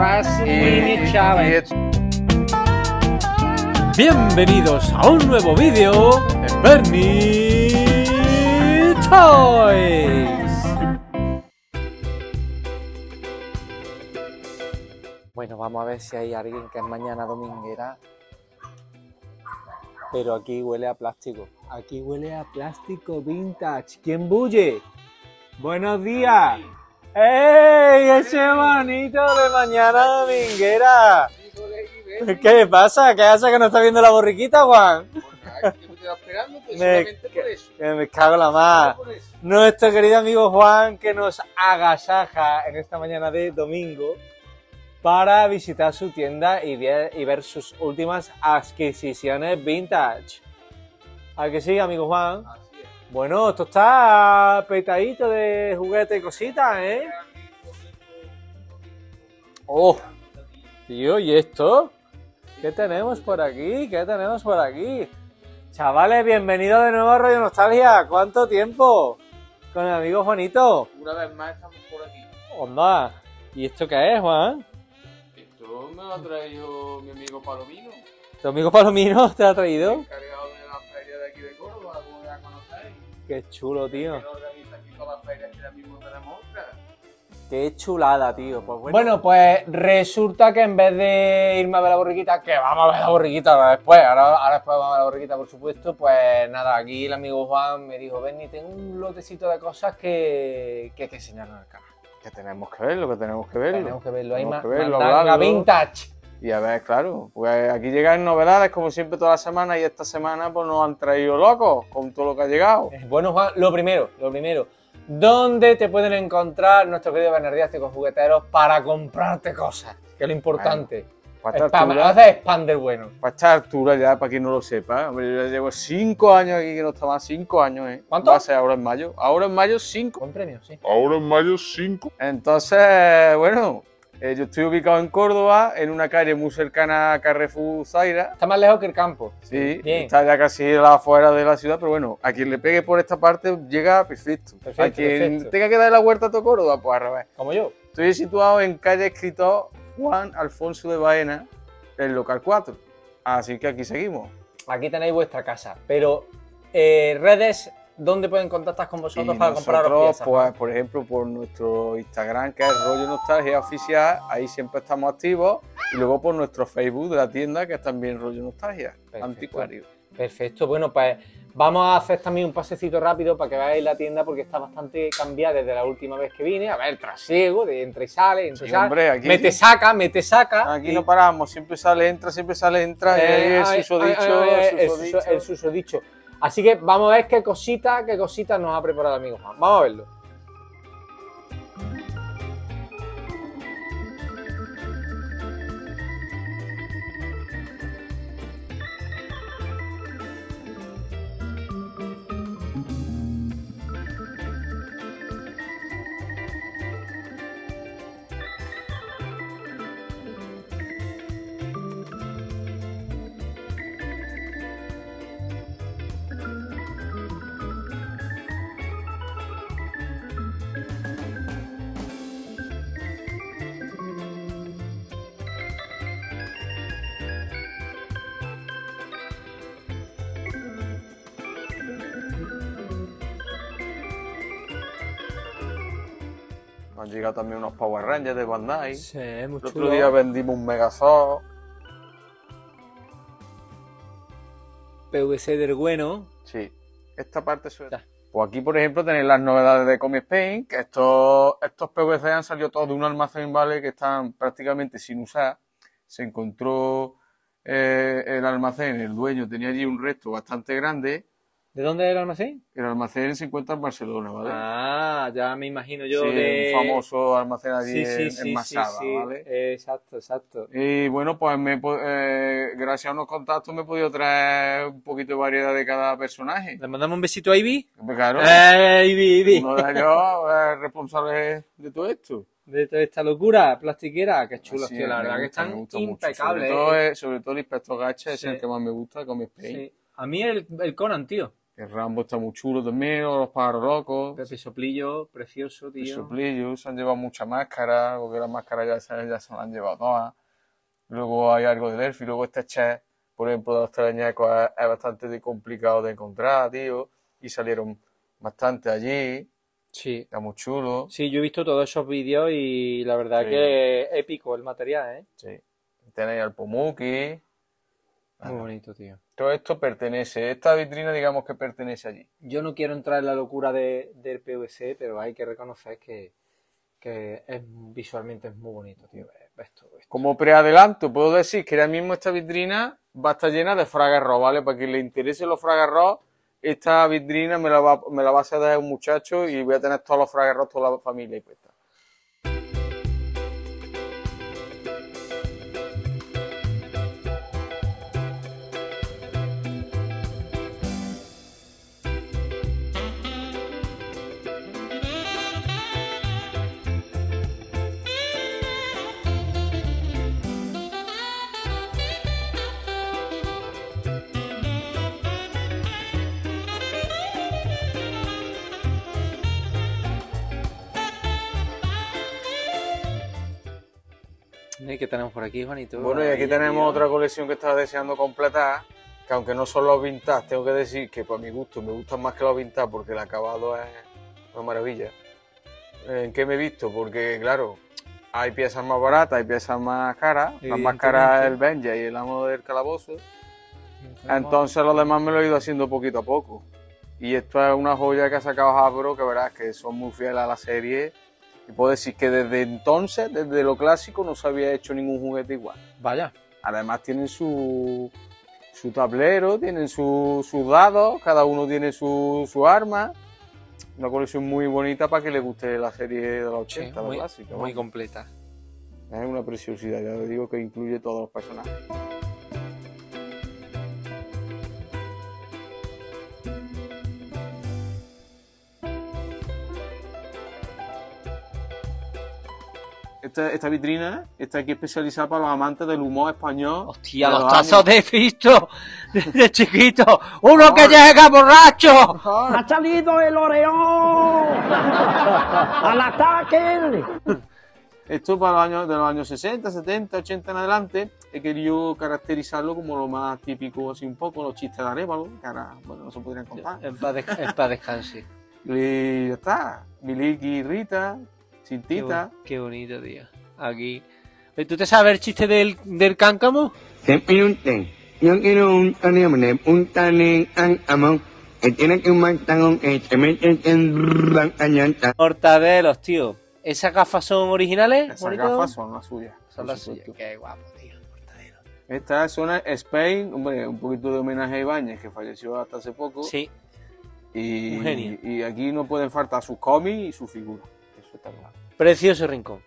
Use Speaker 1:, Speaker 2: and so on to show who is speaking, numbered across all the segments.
Speaker 1: Wrestling Challenge.
Speaker 2: Bienvenidos a un nuevo vídeo en Bernie Toys. Bueno, vamos a ver si hay alguien que es mañana dominguera. Pero aquí huele a plástico. Aquí huele a plástico vintage. ¿Quién bulle? Buenos días. ¡Ey! Ese bonito de mañana dominguera. ¿Qué pasa? ¿Qué hace que no está viendo la borriquita, Juan? Me, que me cago en la más. Nuestro querido amigo Juan que nos agasaja en esta mañana de domingo para visitar su tienda y ver, y ver sus últimas adquisiciones vintage. ¿A que sí, amigo Juan? Bueno, esto está petadito de juguete y cositas, ¿eh? Oh, tío, ¿y esto? ¿Qué tenemos por aquí? ¿Qué tenemos por aquí? Chavales, bienvenidos de nuevo a Radio Nostalgia. ¿Cuánto tiempo? Con el amigo Juanito.
Speaker 3: Una vez más estamos por aquí.
Speaker 2: Onda. ¿Y esto qué es, Juan?
Speaker 3: Esto me lo ha traído mi amigo Palomino,
Speaker 2: ¿Tu amigo Palomino te ha traído? Qué chulo, tío.
Speaker 3: Él organiza aquí todas las ferias que ahora mismo tenemos otra.
Speaker 2: Qué chulada, tío. Pues bueno. pues resulta que en vez de irme a ver la borriquita, que vamos a ver la borriquita ahora después, ahora, ahora después vamos a ver la borriquita, por supuesto, pues nada, aquí el amigo Juan me dijo, Benny, tengo un lotecito de cosas que, que hay que enseñarnos al canal.
Speaker 4: Que tenemos que verlo, que tenemos que verlo.
Speaker 2: Tenemos que verlo ma-
Speaker 4: que verlo,
Speaker 2: vintage.
Speaker 4: Y a ver, claro, pues aquí llegan novedades como siempre toda la semana y esta semana pues nos han traído locos con todo lo que ha llegado.
Speaker 2: Eh, Bueno, Juan, lo primero, lo primero. ¿Dónde te pueden encontrar nuestros queridos Bernardiásticos jugueteros para comprarte cosas? Que es lo importante.
Speaker 4: Para esta
Speaker 2: Spam,
Speaker 4: altura,
Speaker 2: haces expander bueno.
Speaker 4: para esta altura ya, para quien no lo sepa, hombre, yo ya llevo cinco años aquí que no está más, cinco años, ¿eh?
Speaker 2: ¿Cuánto?
Speaker 4: Va a ser ahora en mayo. Ahora en mayo, cinco.
Speaker 2: Buen premio, sí.
Speaker 5: Ahora en mayo 5.
Speaker 4: Entonces, bueno, eh, yo estoy ubicado en Córdoba, en una calle muy cercana a Carrefour Zaira.
Speaker 2: Está más lejos que el campo.
Speaker 4: Sí,
Speaker 2: Bien.
Speaker 4: está ya casi afuera de la ciudad, pero bueno, a quien le pegue por esta parte llega perfecto.
Speaker 2: Perfecto,
Speaker 4: a quien
Speaker 2: perfecto.
Speaker 4: tenga que dar la vuelta a todo Córdoba, pues al revés.
Speaker 2: Como yo.
Speaker 4: Estoy situado en calle escritor Juan Alfonso de Baena, el local 4. Así que aquí seguimos.
Speaker 2: Aquí tenéis vuestra casa. Pero eh, redes, ¿dónde pueden contactar con vosotros
Speaker 4: Y
Speaker 2: para
Speaker 4: nosotros,
Speaker 2: piezas?
Speaker 4: pues, por ejemplo, por nuestro Instagram, que es Rollo Nostalgia Oficial, ahí siempre estamos activos. Y luego por nuestro Facebook de la tienda, que es también Rollo Nostalgia,
Speaker 2: Perfecto.
Speaker 4: anticuario.
Speaker 2: Perfecto. Bueno, pues vamos a hacer también un pasecito rápido para que veáis la tienda porque está bastante cambiada desde la última vez que vine. A ver, trasiego, de entra y sale, entra y
Speaker 4: Sí,
Speaker 2: sale.
Speaker 4: hombre, aquí,
Speaker 2: Mete saca, mete saca.
Speaker 4: aquí
Speaker 2: y-
Speaker 4: no paramos, siempre sale, entra, siempre sale, entra. y
Speaker 2: Eh,
Speaker 4: el
Speaker 2: ay,
Speaker 4: el
Speaker 2: el
Speaker 4: susodicho.
Speaker 2: suso- el susodicho. Así que vamos a ver qué cosita, qué cosita nos ha preparado el amigo Juan. Vamos a verlo.
Speaker 4: Han llegado también unos Power Rangers de Bandai.
Speaker 2: Sí, muy
Speaker 4: El otro día vendimos un Megazord.
Speaker 2: PVC del bueno.
Speaker 4: Sí. Esta parte suena.
Speaker 2: Ya.
Speaker 4: Pues aquí, por ejemplo, tenéis las novedades de Comic Paint, que estos, estos PVC han salido todos de un almacén, ¿vale? Que están prácticamente sin usar. Se encontró eh, el almacén, el dueño tenía allí un resto bastante grande.
Speaker 2: ¿De dónde era el almacén?
Speaker 4: El almacén se encuentra en Barcelona, ¿vale?
Speaker 2: Ah, ya me imagino yo
Speaker 4: Sí,
Speaker 2: de...
Speaker 4: un famoso almacén allí
Speaker 2: Sí,
Speaker 4: en,
Speaker 2: sí,
Speaker 4: en Masada,
Speaker 2: sí, sí.
Speaker 4: ¿vale?
Speaker 2: Eh, Exacto, exacto.
Speaker 4: Y bueno, pues me, eh, gracias a unos contactos me he podido traer un poquito de variedad de cada personaje.
Speaker 2: ¿Le mandamos un besito a Ivy?
Speaker 4: Claro,
Speaker 2: ¡Eh, Ivy, Ivy!
Speaker 4: uno de ellos es responsable de todo esto.
Speaker 2: De toda esta locura plastiquera, qué chulos,
Speaker 4: Así
Speaker 2: tío, la verdad que
Speaker 4: gusta,
Speaker 2: están impecables.
Speaker 4: Sobre todo,
Speaker 2: eh.
Speaker 4: sobre todo el inspector Gacha es el que más me gusta, con mi Paint.
Speaker 2: Sí. A mí el, el Conan, tío.
Speaker 4: El Rambo está muy chulo también, o los pájaros locos.
Speaker 2: Pepe Soplillo, precioso,
Speaker 4: El
Speaker 2: tío.
Speaker 4: Soplillo, se han llevado mucha máscara, porque las máscaras ya se, ya se las han llevado todas. Luego hay algo de Delphi, luego este chef, por ejemplo, de los teleñecos es, es bastante complicado de encontrar, tío. Y salieron bastante allí,
Speaker 2: Sí.
Speaker 4: está muy chulo.
Speaker 2: Sí, yo he visto todos esos vídeos y la verdad
Speaker 4: Sí.
Speaker 2: que es épico el material, ¿eh?
Speaker 4: Sí. Tenéis al Pumuki.
Speaker 2: Muy bonito, tío.
Speaker 4: Todo esto pertenece, esta vitrina digamos que pertenece allí.
Speaker 2: Yo no quiero entrar en la locura de, del PVC, pero hay que reconocer que, que es, visualmente es muy bonito, tío. Esto, esto.
Speaker 4: Como preadelanto, puedo decir que ahora mismo esta vitrina va a estar llena de fragarros, ¿vale? Para quien le interese los fragarros, esta vitrina me la va, me la va a hacer un muchacho y voy a tener todos los fragarros, toda la familia y puesta.
Speaker 2: ¿Y qué tenemos por aquí, Juanito?
Speaker 4: Bueno, y aquí
Speaker 2: Ahí,
Speaker 4: tenemos
Speaker 2: tío.
Speaker 4: otra colección que estaba deseando completar, que aunque no son los vintage, tengo que decir que para mi gusto me gustan más que los vintage porque el acabado es una maravilla. ¿En qué me he visto? Porque, claro, hay piezas más baratas, hay piezas más caras. Las más caras es el Benja y el amo del calabozo. Entonces los demás me lo he ido haciendo poquito a poco. Y esto es una joya que ha sacado Hasbro, que verás que son muy fieles a la serie. Y puedo decir que desde entonces, desde lo clásico, no se había hecho ningún juguete igual.
Speaker 2: Vaya.
Speaker 4: Además tienen su, su tablero, tienen su- sus dados, cada uno tiene su, su arma. Una colección muy bonita para que le guste la serie de los 80, la
Speaker 2: muy,
Speaker 4: clásica.
Speaker 2: muy completa.
Speaker 4: Es una preciosidad, ya digo que incluye todos los personajes. Esta, esta vitrina está aquí especializada para los amantes del humor español.
Speaker 2: Hostia, los
Speaker 4: los
Speaker 2: tazos
Speaker 4: años-
Speaker 2: de Fisto desde chiquito. ¡Uno que llega borracho!
Speaker 1: ¡Ha salido el Oreón! ¡Al ataque!
Speaker 4: Esto para los años, de los años 60, 70, 80 en adelante, he querido caracterizarlo como lo más típico, así un poco, los chistes de Arévalo, que ahora, bueno, no se podrían contar.
Speaker 2: En paz, des- en paz descanse.
Speaker 4: Y ya está, Miliki y Rita, Cintita.
Speaker 2: qué bonito, tío. Aquí. ¿Tú te sabes el chiste del, del cáncamo?
Speaker 5: Yo quiero un que tiene que un mantangón que se mete en rancañanta.
Speaker 2: Mortadelos, tío. ¿Esas gafas son originales?
Speaker 4: Esas
Speaker 2: bonito?
Speaker 4: gafas son las suyas.
Speaker 2: Son las suyas. Qué guapo, tío. Mortadelos.
Speaker 4: Estas son Spain, hombre, un poquito de homenaje a Ibáñez, que falleció hasta hace poco.
Speaker 2: Sí.
Speaker 4: Y,
Speaker 2: un genio.
Speaker 4: y aquí no pueden faltar sus cómics y sus figuras. Eso está claro.
Speaker 2: Precioso rincón.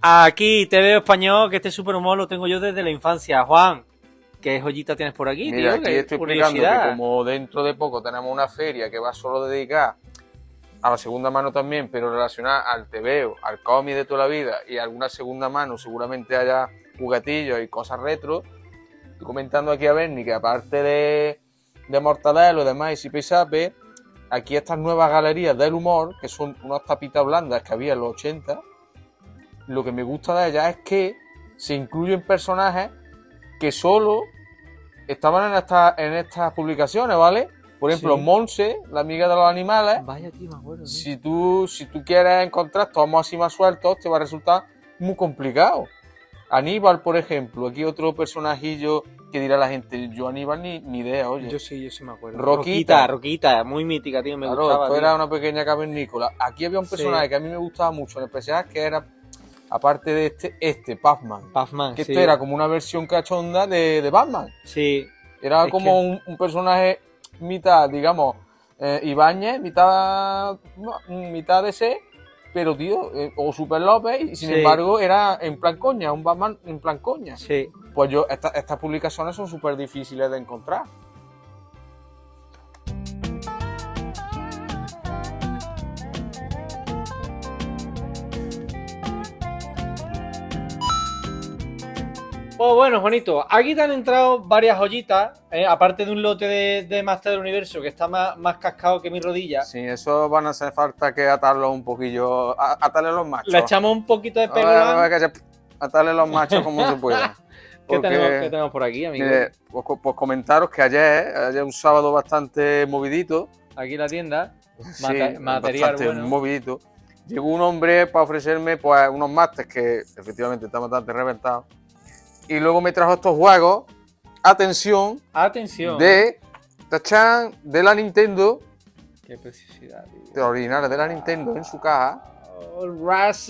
Speaker 2: Aquí te veo español, que este super humor lo tengo yo desde la infancia. Juan, ¿qué joyita tienes por aquí,
Speaker 4: Mira,
Speaker 2: tío?
Speaker 4: aquí estoy explicando que como dentro de poco tenemos una feria que va solo dedicada a la segunda mano también, pero relacionada al tebeo, al cómic de toda la vida y alguna segunda mano seguramente haya juguetillos y cosas retro. Estoy comentando aquí a Bernie que aparte de, de Mortadelo y demás y Sipe y Sape, aquí estas nuevas galerías del humor, que son unas tapitas blandas que había en los 80, lo que me gusta de ellas es que se incluyen personajes que solo estaban en, esta- en estas publicaciones, ¿vale? Por ejemplo,
Speaker 2: Sí.
Speaker 4: Monse, la amiga de los animales,
Speaker 2: Vaya, tío, me acuerdo. tío.
Speaker 4: si tú, si tú quieres encontrar tomos así más sueltos, te va a resultar muy complicado. Aníbal, por ejemplo, aquí otro personajillo que dirá la gente, yo Aníbal ni, ni idea, oye.
Speaker 2: Yo sí, yo sí me acuerdo.
Speaker 4: Roquita.
Speaker 2: Roquita, Roquita, muy mítica, tío, me
Speaker 4: Claro,
Speaker 2: gustaba.
Speaker 4: esto
Speaker 2: tío.
Speaker 4: era una pequeña cavernícola. Aquí había un
Speaker 2: Sí.
Speaker 4: personaje que a mí me gustaba mucho, en especial que era, aparte de este, este, Pac-Man.
Speaker 2: Pac-Man,
Speaker 4: Que
Speaker 2: sí.
Speaker 4: esto era como una versión cachonda de, de Batman.
Speaker 2: Sí,
Speaker 4: Era
Speaker 2: Es
Speaker 4: como un, un personaje mitad, digamos, eh, Ibáñez, mitad, no, mitad de C, pero tío, eh, o Super López, y sin
Speaker 2: Sí.
Speaker 4: embargo era en plan coña, un Batman en plan coña.
Speaker 2: sí.
Speaker 4: Pues yo, esta- estas publicaciones son súper difíciles de encontrar.
Speaker 2: Pues bueno, Juanito, aquí te han entrado varias joyitas, ¿eh? aparte de un lote de, de Master del Universo que está más, más cascado que mi rodilla.
Speaker 4: Sí, eso van a hacer falta que atarlo un poquillo, a- atarle los machos.
Speaker 2: Le echamos un poquito de
Speaker 4: se- atarle los machos como se pueda.
Speaker 2: ¿Qué,
Speaker 4: Porque,
Speaker 2: tenemos, qué tenemos por aquí, amigo?
Speaker 4: mire, pues, pues comentaros que ayer, ayer un sábado bastante movidito,
Speaker 2: Aquí la tienda.
Speaker 4: sí,
Speaker 2: Mate- material
Speaker 4: bastante
Speaker 2: bueno.
Speaker 4: movidito, llegó un hombre para ofrecerme pues unos masters que efectivamente están bastante reventados. Y luego me trajo estos juegos, atención,
Speaker 2: Atención.
Speaker 4: de Tachan, de la Nintendo,
Speaker 2: Qué preciosidad, tío.
Speaker 4: de originales de la Nintendo en su caja.
Speaker 2: Oh,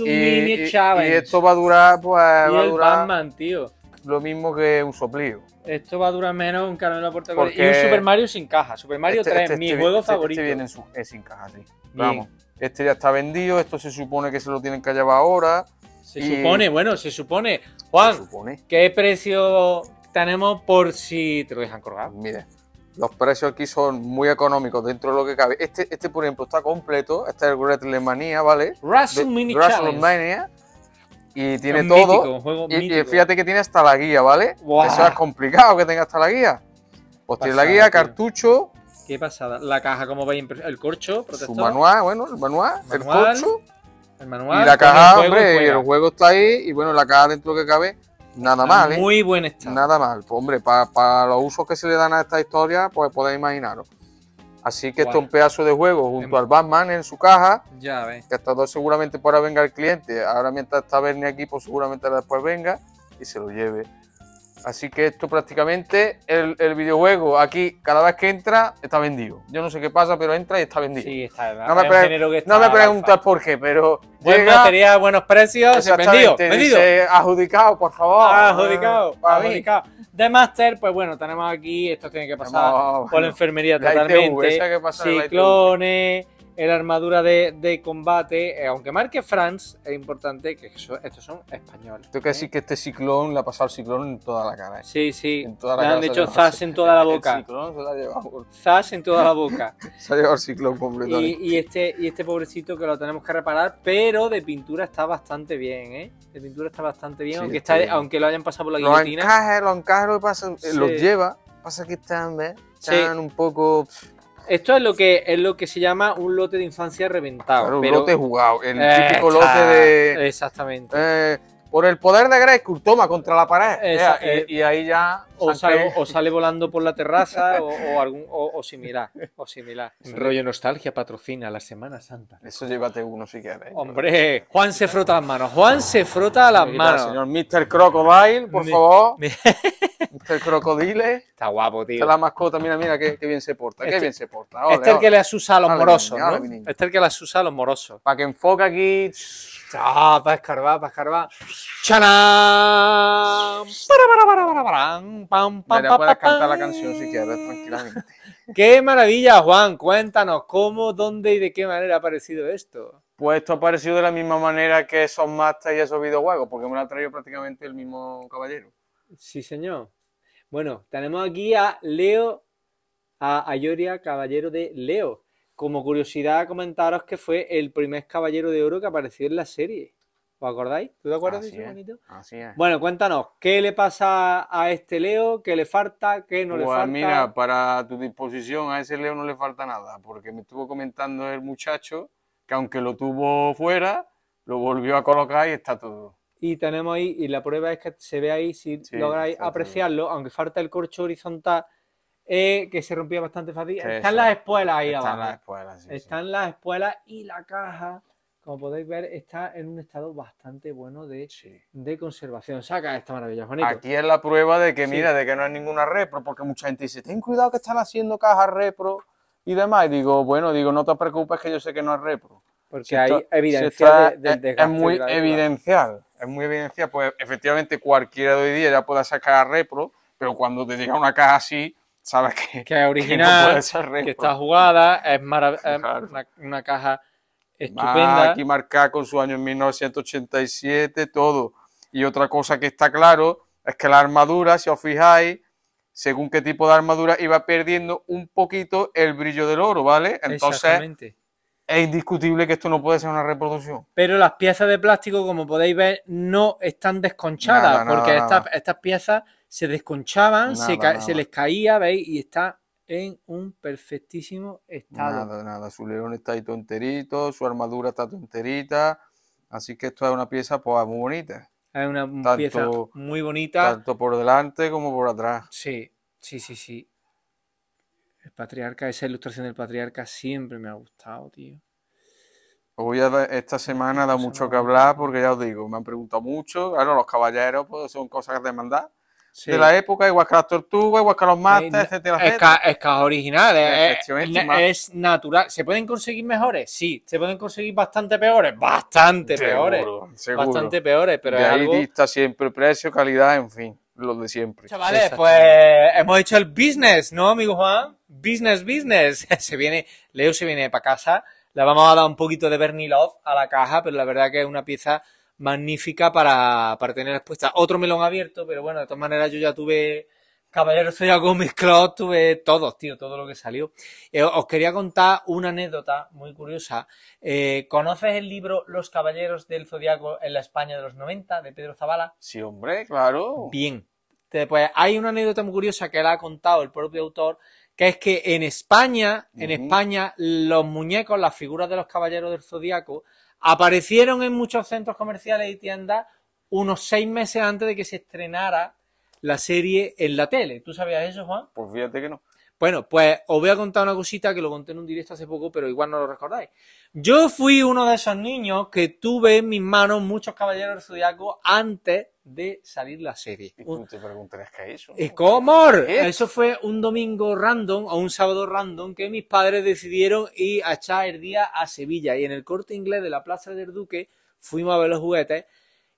Speaker 4: Y, y- y esto va a durar, pues,
Speaker 2: Y
Speaker 4: va a
Speaker 2: el
Speaker 4: durar
Speaker 2: Batman, tío.
Speaker 4: Lo mismo que un soplío.
Speaker 2: Esto va a durar menos un caramelo
Speaker 4: Porque-
Speaker 2: Y un Super Mario sin caja. Super Mario
Speaker 4: Este-
Speaker 2: 3,
Speaker 4: este-
Speaker 2: mi
Speaker 4: este-
Speaker 2: juego
Speaker 4: este-
Speaker 2: favorito.
Speaker 4: Este viene en su, es sin caja, sí. Vamos. Este ya está vendido, esto se supone que se lo tienen que llevar ahora.
Speaker 2: Se
Speaker 4: y-
Speaker 2: supone, bueno, se supone. Juan,
Speaker 4: Se supone.
Speaker 2: ¿qué precio tenemos por si te lo dejan colgar?
Speaker 4: Mire, los precios aquí son muy económicos dentro de lo que cabe. Este, este por ejemplo, está completo. Este es el WrestleMania, ¿vale?
Speaker 2: WrestleMania
Speaker 4: De-
Speaker 2: Challenge.
Speaker 4: WrestleMania. Y tiene todo.
Speaker 2: mítico, un juego
Speaker 4: Y- fíjate que tiene hasta la guía, ¿vale? Eso es complicado que tenga hasta la guía. Pues tiene la guía,
Speaker 2: tío.
Speaker 4: cartucho,
Speaker 2: Qué pasada. La caja, como veis, el corcho,
Speaker 4: su
Speaker 2: protector,
Speaker 4: manual, bueno, el manual, el corcho.
Speaker 2: el manual.
Speaker 4: Y la
Speaker 2: el
Speaker 4: caja,
Speaker 2: juego
Speaker 4: hombre, y el juego está ahí. Y bueno, la caja dentro que cabe, nada mal, ¿eh?
Speaker 2: Muy buen estado.
Speaker 4: Nada mal. Pues, hombre, para los usos que se le dan a esta historia, pues podéis imaginaros. Así que esto es un pedazo de juego junto al Batman en su caja.
Speaker 2: Ya ves.
Speaker 4: Que estos dos seguramente por ahora venga el cliente. Ahora mientras está Bernie aquí, pues seguramente después venga y se lo lleve. Así que esto prácticamente, el, el videojuego aquí, cada vez que entra, está vendido. Yo no sé qué pasa, pero entra y está vendido.
Speaker 2: Sí, está.
Speaker 4: No me pre- no me preguntas por qué, pero
Speaker 2: Buen
Speaker 4: llega,
Speaker 2: material, buenos precios. Vendido, vendido.
Speaker 4: dice, adjudicado, por favor.
Speaker 2: Ah, adjudicado,
Speaker 4: Para mí.
Speaker 2: De Master, pues bueno, tenemos aquí, esto tiene que pasar por la enfermería
Speaker 4: La ITV,
Speaker 2: totalmente.
Speaker 4: esa que pasa en la ITV.
Speaker 2: Ciclones, la armadura de, de combate, eh, aunque marque France, es importante que eso- estos son españoles.
Speaker 4: Tengo que
Speaker 2: ¿eh?
Speaker 4: decir que este ciclón le ha pasado el ciclón en toda la cara. ¿eh?
Speaker 2: Sí, sí,
Speaker 4: En toda la
Speaker 2: le han
Speaker 4: cara se
Speaker 2: hecho zas en toda la
Speaker 4: El
Speaker 2: boca.
Speaker 4: ciclón se la ha llevado.
Speaker 2: Zas en toda la boca.
Speaker 4: Se ha llevado el ciclón completo.
Speaker 2: Y, y este, y este pobrecito que lo tenemos que reparar, pero de pintura está bastante bien, ¿eh? De pintura está bastante bien,
Speaker 4: Sí,
Speaker 2: aunque,
Speaker 4: está bien.
Speaker 2: aunque lo hayan pasado por la
Speaker 4: los
Speaker 2: guillotina.
Speaker 4: encajes lo que pasa, eh,
Speaker 2: Sí.
Speaker 4: los lleva. Pasa que están, ¿ves?
Speaker 2: Sí.
Speaker 4: Están un poco.
Speaker 2: Esto es lo que es lo que se llama un lote de infancia reventado.
Speaker 4: claro, un lote jugado. El
Speaker 2: Eh,
Speaker 4: típico lote de.
Speaker 2: Exactamente.
Speaker 4: eh, por el poder de Grayskull, toma contra la pared.
Speaker 2: Esa-
Speaker 4: Eh,
Speaker 2: eh,
Speaker 4: y, y ahí ya.
Speaker 2: o, sale,
Speaker 4: caído.
Speaker 2: o sale volando por la terraza o, o algún o, o similar. O similar. Rollo Nostalgia patrocina la Semana Santa.
Speaker 4: Eso llévate uno si quieres.
Speaker 2: Hombre, Juan se frota las manos. Juan se frota las
Speaker 4: está
Speaker 2: manos.
Speaker 4: Señor Mr. Crocodile, por
Speaker 2: Mi-
Speaker 4: favor.
Speaker 2: mi-
Speaker 4: Mr. Crocodile.
Speaker 2: Está guapo, tío.
Speaker 4: es la mascota, mira, mira, qué, qué bien se porta.
Speaker 2: Este-
Speaker 4: Qué bien se porta. Ole,
Speaker 2: Este es el que le asusa a los morosos, ¿no? Este es el que le asusa a los morosos.
Speaker 4: Para que enfoque aquí.
Speaker 2: Ah, para escarbar, para escarbar. ¡Chanán! Para, para, para, para, para, pam, pam,
Speaker 4: Ya
Speaker 2: pam,
Speaker 4: puedes cantar la canción si quieres, tranquilamente.
Speaker 2: ¡Qué maravilla, Juan! Cuéntanos cómo, dónde y de qué manera ha aparecido esto.
Speaker 4: Pues esto ha parecido de la misma manera que esos masters y esos videojuegos, porque me lo ha traído prácticamente el mismo caballero.
Speaker 2: Sí, señor. Bueno, tenemos aquí a Leo, a Ayoria, caballero de Leo. Como curiosidad, comentaros que fue el primer caballero de oro que apareció en la serie. ¿Os acordáis? ¿Tú te acuerdas
Speaker 4: Así
Speaker 2: de eso,
Speaker 4: es.
Speaker 2: bonito?
Speaker 4: Así es.
Speaker 2: Bueno, cuéntanos, ¿qué le pasa a este Leo? ¿Qué le falta? ¿Qué no le
Speaker 4: pues
Speaker 2: falta?
Speaker 4: mira, para tu disposición a ese Leo no le falta nada, porque me estuvo comentando el muchacho que aunque lo tuvo fuera, lo volvió a colocar y está todo.
Speaker 2: Y tenemos ahí, y la prueba es que se ve ahí, si
Speaker 4: Sí,
Speaker 2: lográis
Speaker 4: todo.
Speaker 2: apreciarlo, aunque falta el corcho horizontal, eh, que se rompía bastante fácil.
Speaker 4: Sí,
Speaker 2: Están
Speaker 4: sí.
Speaker 2: las espuelas ahí
Speaker 4: Están
Speaker 2: abajo.
Speaker 4: las espuelas, sí.
Speaker 2: Están las espuelas y la caja, como podéis ver, está en un estado bastante bueno de, de conservación. Saca esta maravilla, Juanito.
Speaker 4: Aquí es la prueba de que, mira, de que no hay ninguna repro, porque mucha gente dice, ten cuidado que están haciendo cajas repro y demás. Y digo, bueno, digo, no te preocupes que yo sé que no es repro.
Speaker 2: porque
Speaker 4: Si
Speaker 2: hay
Speaker 4: esto- si
Speaker 2: evidencia
Speaker 4: esto
Speaker 2: de-
Speaker 4: es- muy
Speaker 2: de
Speaker 4: evidencial, es muy evidencial, pues efectivamente cualquiera de hoy día ya puede sacar repro, pero cuando te llega una caja así, sabes que,
Speaker 2: Que es
Speaker 4: que no
Speaker 2: original, que está jugada, es,
Speaker 4: Claro.
Speaker 2: una, una caja estupenda.
Speaker 4: aquí marcada con su año en 1987, todo. Y otra cosa que está claro es que la armadura, si os fijáis, según qué tipo de armadura, iba perdiendo un poquito el brillo del oro, ¿vale? Entonces, es indiscutible que esto no puede ser una reproducción.
Speaker 2: Pero las piezas de plástico, como podéis ver, no están desconchadas,
Speaker 4: Nada,
Speaker 2: porque
Speaker 4: nada.
Speaker 2: Estas, estas piezas se desconchaban, se,
Speaker 4: Nada,
Speaker 2: ca-
Speaker 4: nada.
Speaker 2: se les caía, ¿veis? Y está en un perfectísimo estado.
Speaker 4: Nada, nada. Su león está ahí tonterito, su armadura está tonterita. Así que esto es una pieza pues, muy bonita.
Speaker 2: Es una
Speaker 4: Tanto-
Speaker 2: pieza muy bonita.
Speaker 4: Tanto por delante como por atrás.
Speaker 2: Sí, sí, sí, sí. El patriarca, esa ilustración del patriarca siempre me ha gustado, tío.
Speaker 4: Hoy a- esta semana da mucho que hablar porque ya os digo, me han preguntado mucho. Claro, los caballeros pues, son cosas de maldad.
Speaker 2: Sí.
Speaker 4: De la época, igual que las tortugas, igual que los mates, etcétera,
Speaker 2: Es,
Speaker 4: etcétera.
Speaker 2: ca- es caja original, es, natural. ¿Se pueden conseguir mejores? Sí. ¿Se pueden conseguir bastante peores? Bastante peores.
Speaker 4: Seguro, seguro.
Speaker 2: Bastante peores, pero
Speaker 4: de
Speaker 2: es
Speaker 4: ahí
Speaker 2: algo...
Speaker 4: dista siempre precio, calidad, en fin, lo de siempre.
Speaker 2: Chavales, pues hemos hecho el business, ¿no, amigo Juan? Business, business. Se viene, Leo se viene para casa. Le vamos a dar un poquito de Bernie Love a la caja, pero la verdad que es una pieza magnífica para, para tener expuesta. Otro melón abierto, pero bueno, de todas maneras yo ya tuve Caballero Zodiaco mezclado, tuve todos, tío, todo lo que salió. Eh, os quería contar una anécdota muy curiosa. Eh, ¿Conoces el libro Los Caballeros del Zodiaco en la España de los 90 de Pedro Zavala?
Speaker 4: Sí, hombre, claro.
Speaker 2: Bien. Pues hay una anécdota muy curiosa que la ha contado el propio autor, que es que en España, en. España, los muñecos, las figuras de los caballeros del zodiaco, aparecieron en muchos centros comerciales y tiendas unos seis meses antes de que se estrenara la serie en la tele. ¿Tú sabías eso, Juan?
Speaker 4: Pues fíjate que no.
Speaker 2: Bueno, pues os voy a contar una cosita que lo conté en un directo hace poco, pero igual no lo recordáis. Yo fui uno de esos niños que tuve en mis manos muchos caballeros del zodiaco antes de salir la serie.
Speaker 4: Y tú te preguntarás qué es eso.
Speaker 2: ¿Y cómo? Eso fue un domingo random o un sábado random que mis padres decidieron ir a echar el día a Sevilla y en el corte inglés de la Plaza del Duque fuimos a ver los juguetes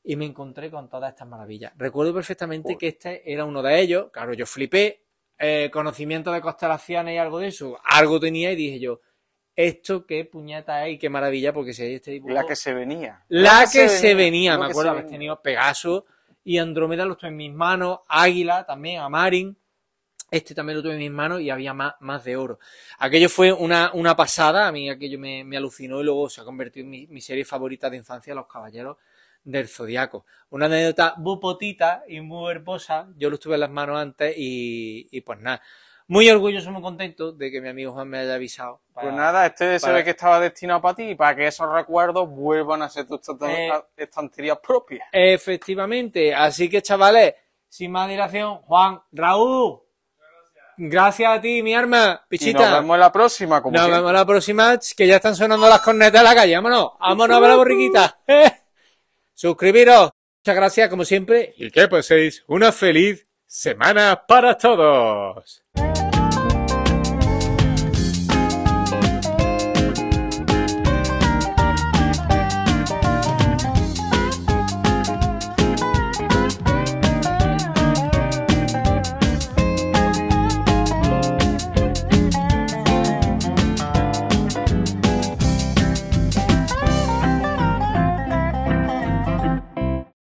Speaker 2: y me encontré con todas estas maravillas. Recuerdo perfectamente
Speaker 4: Uy.
Speaker 2: que este era uno de ellos. Claro, yo flipé, eh, conocimiento de constelaciones y algo de eso. Algo tenía y dije yo, esto qué puñeta es y qué maravilla porque si hay este dibujo...
Speaker 4: La que se venía.
Speaker 2: La que se venía, me acuerdo haber tenido Pegaso y Andrómeda los tuve en mis manos, Águila también, Amarin, este también lo tuve en mis manos y había más, más de oro. Aquello fue una, una pasada, a mí aquello me, me alucinó y luego se ha convertido en mi, mi serie favorita de infancia, Los Caballeros del Zodiaco. Una anécdota muy potita y muy hermosa, yo lo tuve en las manos antes y, y pues nada. Muy orgulloso, muy contento de que mi amigo Juan me haya avisado. para-
Speaker 4: Pues nada, este se
Speaker 2: para-
Speaker 4: ve que estaba destinado para ti y para que esos recuerdos vuelvan a ser tus
Speaker 2: Eh.
Speaker 4: estanterías propias.
Speaker 2: Efectivamente. Así que, chavales, sin más dilación, Juan, Raúl, gracias a ti, mi arma,
Speaker 4: Y
Speaker 2: pichita.
Speaker 4: nos vemos en la próxima, como
Speaker 2: Nos
Speaker 4: siempre.
Speaker 2: vemos la próxima, que ya están sonando las cornetas en la calle. Vámonos, vámonos a ver la borriquita. Suscribiros. Muchas gracias, como siempre. Y que paséis una feliz semana para todos.